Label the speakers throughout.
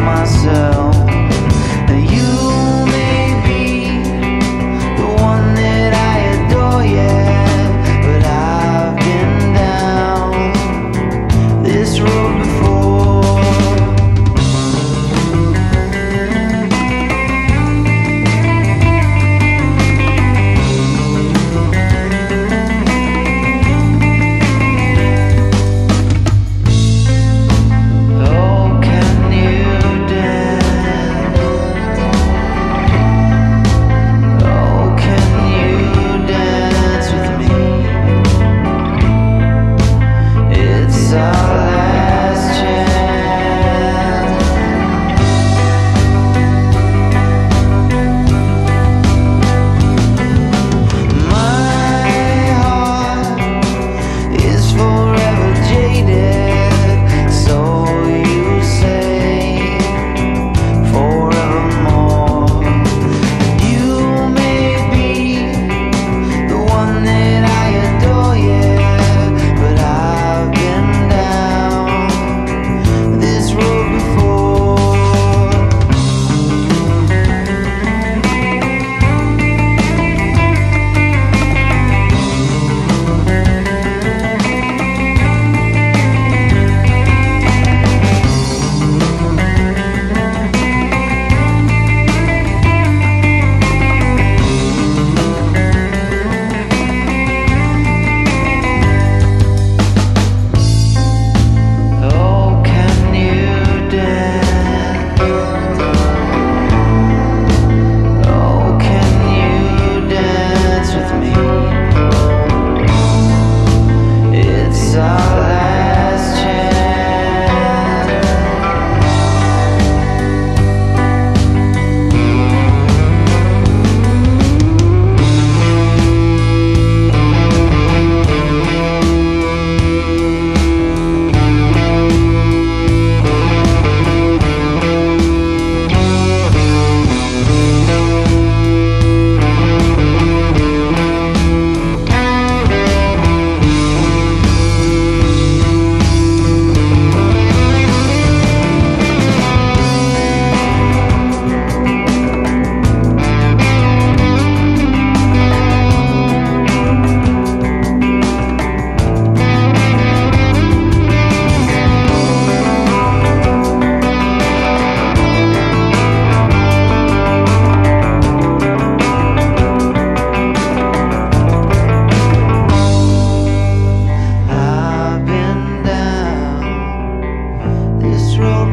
Speaker 1: myself.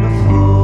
Speaker 1: before.